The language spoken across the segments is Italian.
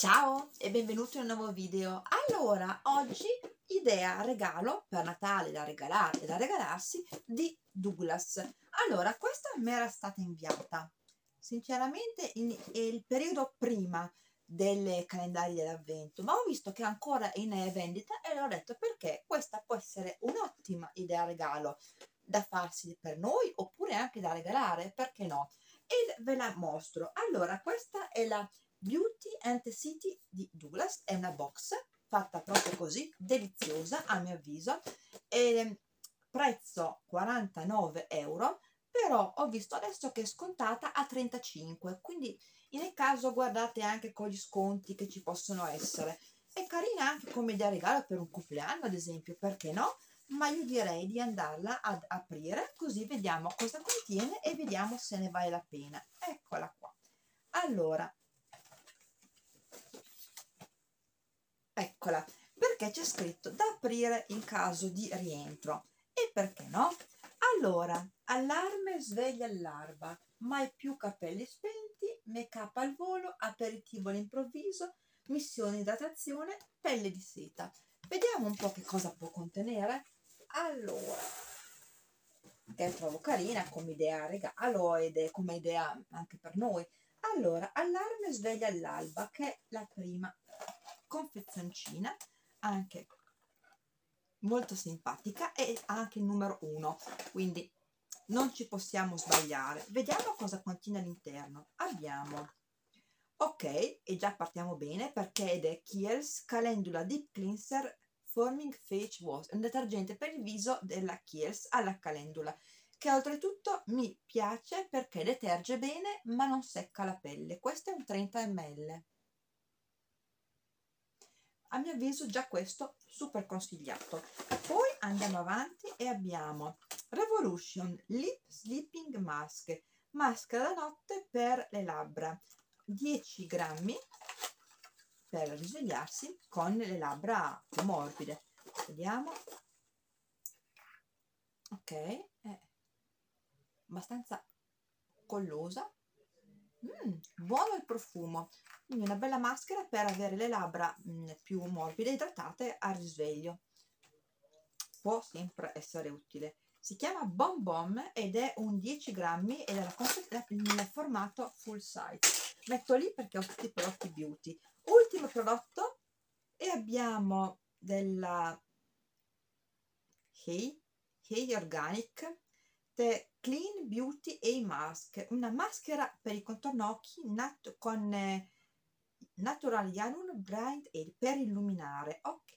Ciao e benvenuti in un nuovo video. Allora, oggi idea regalo per Natale da regalare e da regalarsi di Douglas. Allora, questa mi era stata inviata sinceramente in, in il periodo prima delle calendari dell'avvento, ma ho visto che è ancora in vendita e ho detto perché questa può essere un'ottima idea regalo da farsi per noi oppure anche da regalare, perché no? E ve la mostro. Allora, questa è la and the City di Douglas, è una box fatta proprio così, deliziosa a mio avviso, e prezzo 49 euro, però ho visto adesso che è scontata a 35, quindi nel caso guardate anche con gli sconti che ci possono essere. È carina anche come idea regalo per un compleanno, ad esempio, perché no? Ma io direi di andarla ad aprire, così vediamo cosa contiene e vediamo se ne vale la pena. Eccola qua. Allora, eccola, perché c'è scritto da aprire in caso di rientro. E perché no? Allora, allarme sveglia all'arba, mai più capelli spenti, make up al volo, aperitivo all'improvviso, missione idratazione, pelle di seta. Vediamo un po' che cosa può contenere. Allora, che trovo carina come idea regalo ed è come idea anche per noi. Allora, allarme sveglia all'alba, che è la prima confezioncina anche molto simpatica e anche il numero uno. Quindi non ci possiamo sbagliare. Vediamo cosa contiene all'interno. Abbiamo ok e già partiamo bene perché ed è Kiehl's Calendula Deep Cleanser Forming Face Wash un detergente per il viso della Kiehl's alla calendula che oltretutto mi piace perché deterge bene ma non secca la pelle. Questo è un 30 ml a mio avviso già questo super consigliato. Poi andiamo avanti e abbiamo Revolution Lip Sleeping Mask. Maschera da notte per le labbra. 10 grammi per risvegliarsi con le labbra morbide. Vediamo. Ok è abbastanza collosa mm, buono il profumo. Quindi una bella maschera per avere le labbra mm, più morbide e idratate al risveglio. Può sempre essere utile. Si chiama Bom Bom ed è un 10 grammi ed è nel formato full size. Metto lì perché ho tutti i prodotti beauty. Ultimo prodotto e abbiamo della Hey, hey Organic The Clean Beauty A Mask una maschera per i contorno occhi nat con eh, Natural Yanun Bright Air per illuminare. Ok.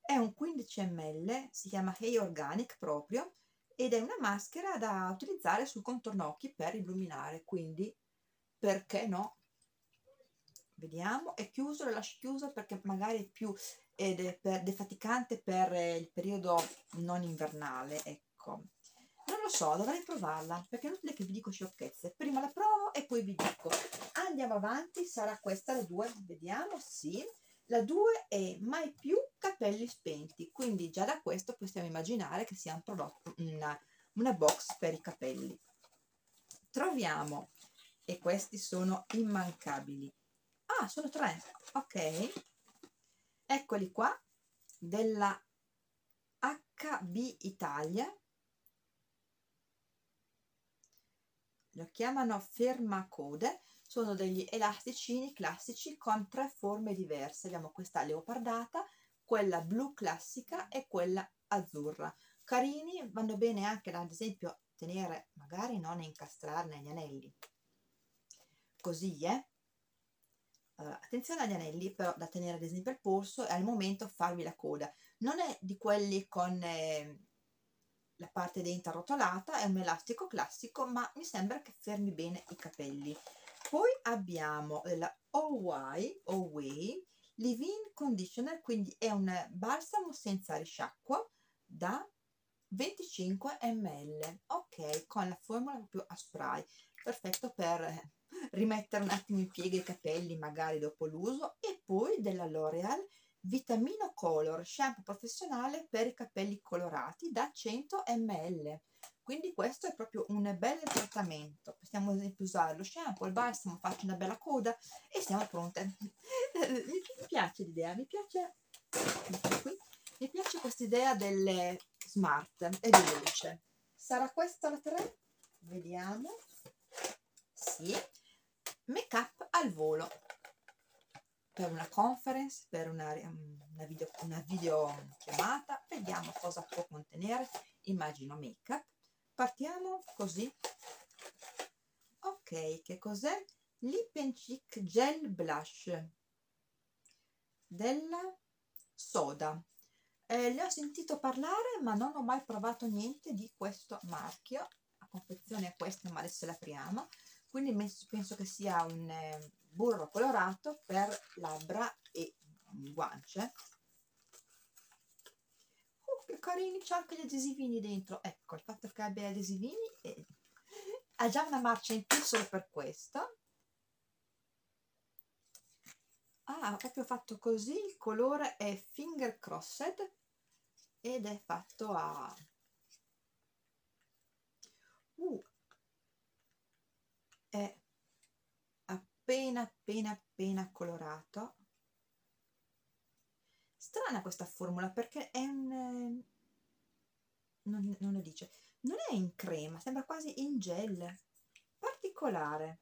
È un 15 ml si chiama Hey Organic proprio ed è una maschera da utilizzare sul contorno occhi per illuminare quindi perché no? Vediamo è chiuso lo lascio chiuso perché magari è più ed è per, defaticante per il periodo non invernale ecco non lo so dovrei provarla perché è inutile che vi dico sciocchezze. Prima la provo e poi vi dico. Andiamo avanti sarà questa la 2 vediamo sì. La 2 è mai più capelli spenti quindi già da questo possiamo immaginare che sia un prodotto una, una box per i capelli. Troviamo e questi sono immancabili. Ah sono tre ok. Eccoli qua della HB Italia lo chiamano fermacode sono degli elasticini classici con tre forme diverse. Abbiamo questa leopardata quella blu classica e quella azzurra. Carini vanno bene anche ad esempio tenere magari non incastrare negli anelli. Così eh. Uh, attenzione agli anelli però da tenere ad esempio al polso e al momento farvi la coda. Non è di quelli con eh, la parte dentro arrotolata è un elastico classico ma mi sembra che fermi bene i capelli. Poi abbiamo la OY Away Leave-in Conditioner quindi è un balsamo senza risciacquo da 25 ml ok con la formula proprio a spray perfetto per rimettere un attimo in piega i capelli magari dopo l'uso e poi della L'Oreal Vitamino Color shampoo professionale per i capelli colorati da 100 ml. Quindi questo è proprio un bel trattamento. Possiamo ad esempio usare lo shampoo, il balsamo faccio una bella coda e siamo pronte. Mi piace l'idea mi piace mi piace questa idea delle smart e veloce sarà questa la 3? vediamo. Sì. Make up al volo per una conference, per una, una, video, una video chiamata, vediamo cosa può contenere, immagino make up. Partiamo così. Ok, che cos'è? Lip and Cheek Gel Blush della Soda. Eh, le ho sentito parlare ma non ho mai provato niente di questo marchio. La confezione è questa ma adesso l'apriamo. Quindi penso che sia un... Eh, burro colorato per labbra e guance. Oh che carini c'è anche gli adesivini dentro. Ecco il fatto che abbia gli adesivini è... ha già una marcia in più solo per questo. Ah proprio fatto così il colore è finger crossed ed è fatto a uh, è appena appena appena colorato. Strana questa formula perché è un non, non lo dice. Non è in crema sembra quasi in gel particolare.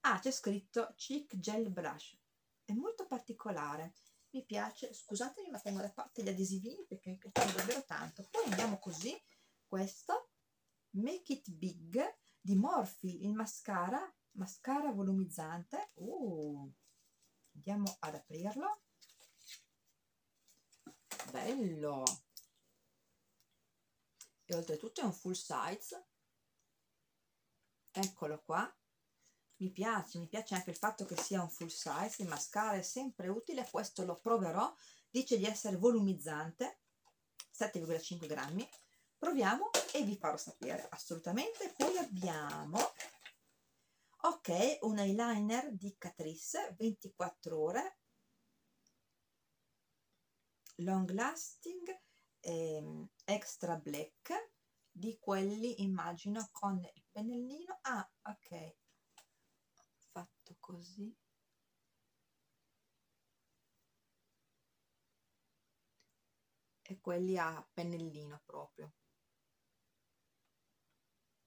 Ah c'è scritto cheek gel brush. È molto particolare. Mi piace scusatemi ma tengo da parte gli adesivini perché piacciono davvero tanto. Poi andiamo così. Questo make it big di Morphe il mascara mascara volumizzante. Uh, andiamo ad aprirlo. Bello. E oltretutto è un full size. Eccolo qua. Mi piace, mi piace anche il fatto che sia un full size, il mascara è sempre utile, questo lo proverò, dice di essere volumizzante, 7,5 grammi, proviamo e vi farò sapere. Assolutamente, poi abbiamo ok un eyeliner di Catrice 24 ore. Long lasting ehm, extra black di quelli immagino con il pennellino. Ah ok. Fatto così. E quelli a pennellino proprio.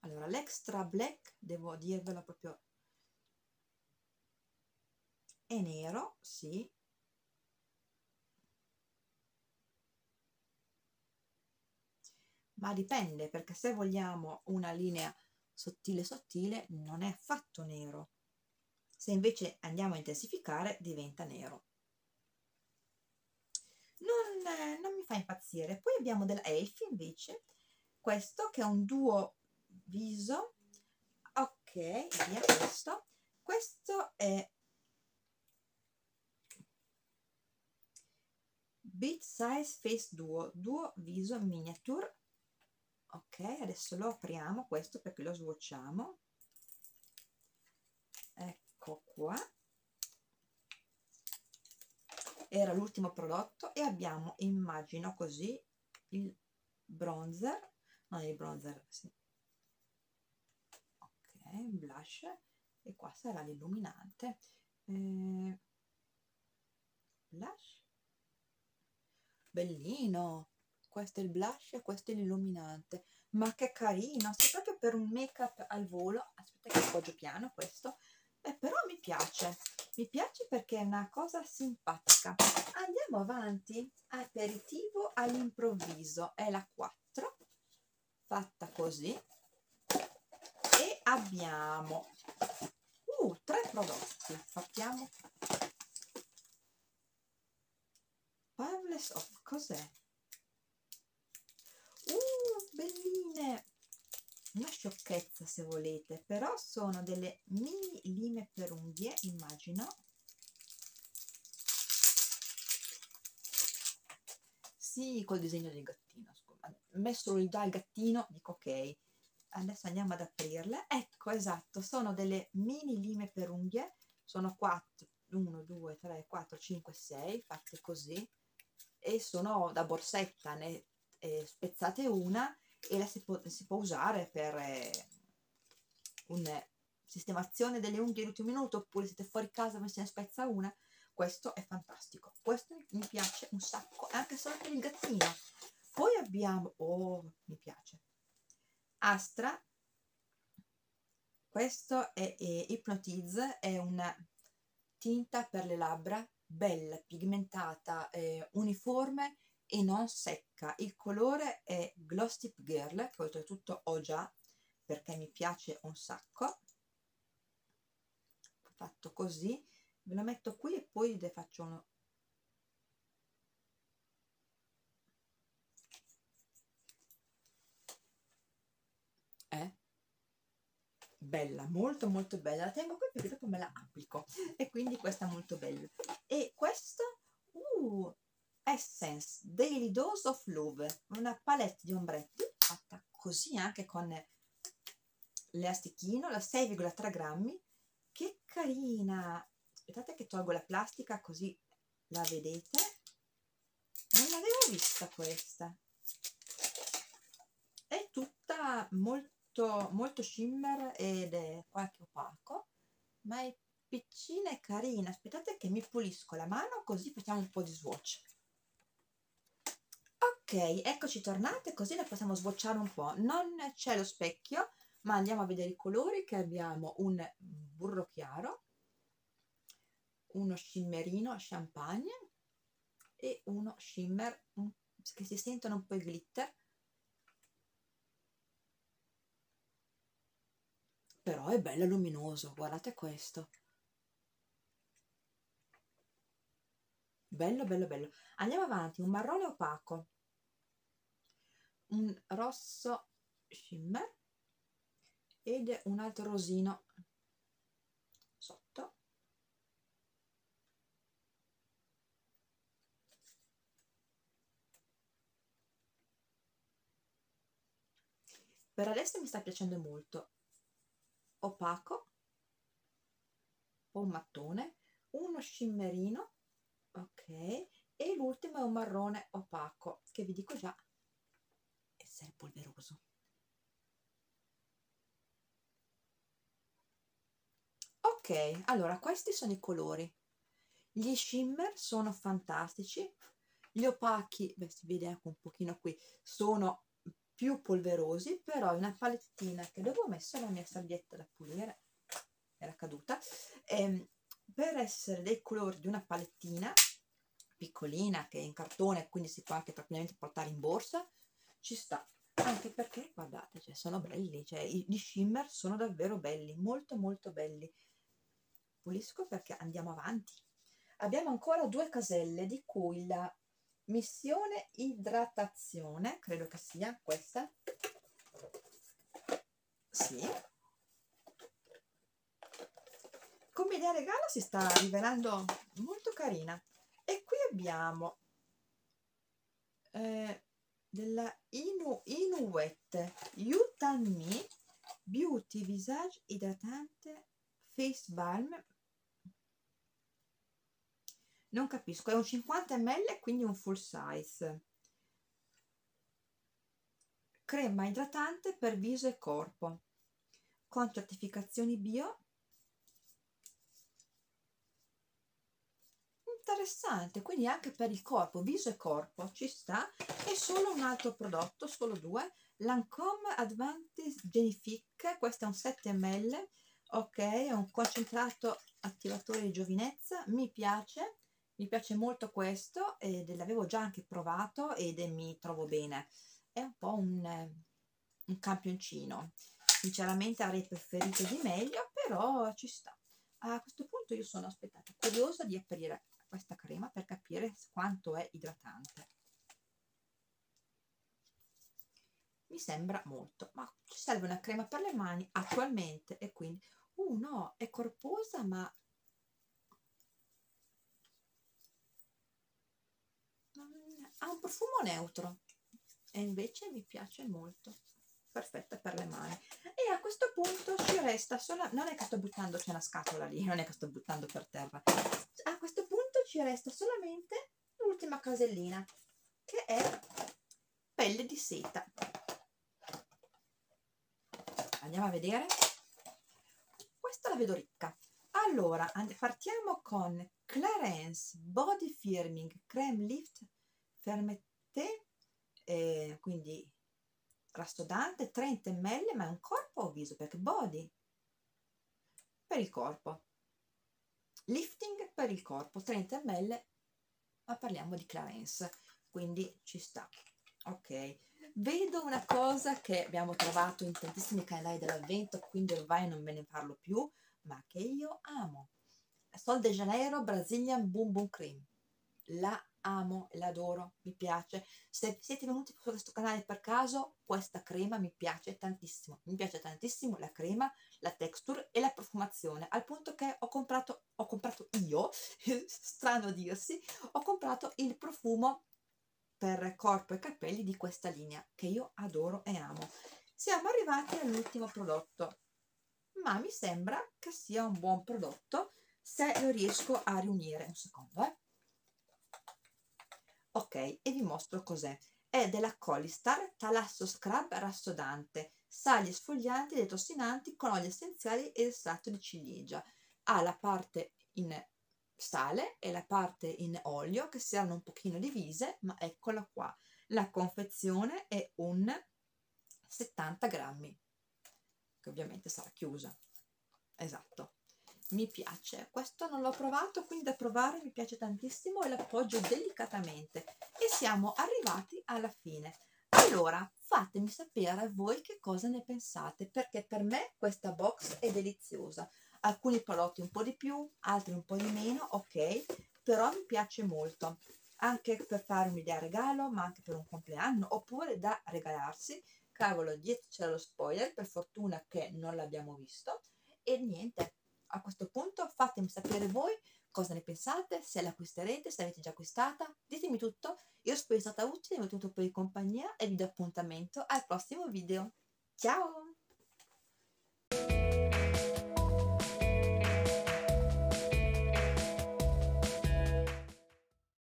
Allora l'extra black devo dirvelo proprio è nero, sì. Ma dipende, perché se vogliamo una linea sottile sottile non è affatto nero. Se invece andiamo a intensificare diventa nero. Non, eh, non mi fa impazzire. Poi abbiamo della Elf invece, questo che è un duo viso. Ok, via questo. Questo è Bit Size Face Duo, Duo Viso Miniature. Ok, adesso lo apriamo questo perché lo swatchiamo. Ecco qua. Era l'ultimo prodotto e abbiamo, immagino così, il bronzer, non il bronzer, sì. Ok, blush e qua sarà l'illuminante. Eh, blush bellino. Questo è il blush e questo è l'illuminante. Ma che carino se proprio per un make up al volo aspetta che appoggio piano questo. Eh, però mi piace mi piace perché è una cosa simpatica. Andiamo avanti aperitivo all'improvviso è la 4 fatta così. E abbiamo uh, tre prodotti partiamo Powerless of cos'è? Uh, belline! Una sciocchezza se volete, però sono delle mini lime per unghie, immagino. Sì, col disegno del gattino, scusa. Messo già il gattino, dico ok. Adesso andiamo ad aprirle. Ecco, esatto, sono delle mini lime per unghie. Sono 4, 1, 2, 3, 4, 5, 6, fatte così e sono da borsetta, ne eh, spezzate una e la si può, si può usare per eh, un sistemazione delle unghie all'ultimo minuto oppure siete fuori casa e se ne spezza una questo è fantastico. Questo mi piace un sacco anche solo per il gattino. Poi abbiamo oh mi piace. Astra. Questo è, è Hypnotize è una tinta per le labbra bella, pigmentata, eh, uniforme e non secca. Il colore è Gloss Tip Girl, che oltretutto ho già perché mi piace un sacco. Fatto così, ve lo metto qui e poi le faccio uno eh? Bella, molto molto bella. La tengo qui perché dopo me la applico e quindi questa è molto bella. E questo, uh, Essence Daily Dose of Love, una palette di ombretti fatta così anche con l'elastichino, la 6,3 grammi. Che carina! Aspettate che tolgo la plastica così la vedete. Non l'avevo vista questa. È tutta molto molto, molto shimmer ed è qualche opaco ma è piccina e carina. Aspettate che mi pulisco la mano così facciamo un po' di swatch. Ok eccoci tornate così la possiamo swatchare un po' non c'è lo specchio ma andiamo a vedere i colori che abbiamo un burro chiaro uno shimmerino champagne e uno shimmer che si sentono un po' i glitter però è bello luminoso guardate questo. Bello bello bello. Andiamo avanti un marrone opaco. Un rosso shimmer ed un altro rosino sotto. Per adesso mi sta piacendo molto opaco un mattone uno scimmerino ok e l'ultimo è un marrone opaco che vi dico già essere polveroso. Ok allora questi sono i colori. Gli shimmer sono fantastici gli opachi beh si vede anche un pochino qui sono più polverosi però è una palettina che dove ho messo la mia sabbietta da pulire. Era caduta. Ehm, per essere dei colori di una palettina piccolina che è in cartone quindi si può anche tranquillamente portare in borsa ci sta. Anche perché guardate cioè, sono belli cioè, gli shimmer sono davvero belli molto molto belli. Pulisco perché andiamo avanti. Abbiamo ancora due caselle di cui la missione idratazione credo che sia questa. Sì. Come idea regalo si sta rivelando molto carina. E qui abbiamo eh, della Inu Inuet Yutan Me Beauty Visage Idratante Face Balm non capisco, è un 50 ml quindi un full size. Crema idratante per viso e corpo. Con certificazioni bio. Interessante quindi anche per il corpo viso e corpo ci sta. E solo un altro prodotto solo due. Lancome Advantage Genifique questo è un 7 ml ok è un concentrato attivatore di giovinezza mi piace mi piace molto questo ed l'avevo già anche provato ed mi trovo bene. È un po' un, un campioncino. Sinceramente avrei preferito di meglio però ci sta. A questo punto io sono aspettata curiosa di aprire questa crema per capire quanto è idratante. Mi sembra molto ma ci serve una crema per le mani attualmente e quindi uh no è corposa ma ha un profumo neutro e invece mi piace molto. Perfetta per le mani. E a questo punto ci resta solo non è che sto buttando c'è una scatola lì non è che sto buttando per terra. A questo punto ci resta solamente l'ultima casellina che è pelle di seta. Andiamo a vedere. Questa la vedo ricca. Allora partiamo con Clarence Body Firming Creme Lift Fermette eh, quindi rastodante 30 ml ma è un corpo o viso? Perché body. Per il corpo. Lifting per il corpo 30 ml ma parliamo di Clarence. Quindi ci sta. Ok. Vedo una cosa che abbiamo trovato in tantissimi canali dell'avvento quindi ormai non ve ne parlo più ma che io amo. Sol de Janeiro Brazilian Boom Boom Cream. La amo l'adoro, mi piace. Se siete venuti su questo canale per caso, questa crema mi piace tantissimo. Mi piace tantissimo la crema, la texture e la profumazione, al punto che ho comprato, ho comprato io, strano dirsi, ho comprato il profumo per corpo e capelli di questa linea, che io adoro e amo. Siamo arrivati all'ultimo prodotto, ma mi sembra che sia un buon prodotto se lo riesco a riunire. Un secondo, eh ok e vi mostro cos'è. È della Colistar Talasso Scrub rassodante sali sfoglianti e detossinanti con oli essenziali ed estratto di ciliegia. Ha la parte in sale e la parte in olio che si erano un pochino divise ma eccola qua. La confezione è un 70 grammi che ovviamente sarà chiusa. Esatto mi piace. Questo non l'ho provato quindi da provare mi piace tantissimo e l'appoggio delicatamente. E siamo arrivati alla fine. Allora fatemi sapere voi che cosa ne pensate perché per me questa box è deliziosa. Alcuni prodotti un po' di più altri un po' di meno ok però mi piace molto. Anche per fare un'idea regalo ma anche per un compleanno oppure da regalarsi. Cavolo dietro c'è lo spoiler per fortuna che non l'abbiamo visto. E niente a questo punto fatemi sapere voi cosa ne pensate, se l'acquisterete, se l'avete già acquistata, ditemi tutto, io spero sia stata utile, mi ho tenuto per compagnia e vi do appuntamento al prossimo video. Ciao!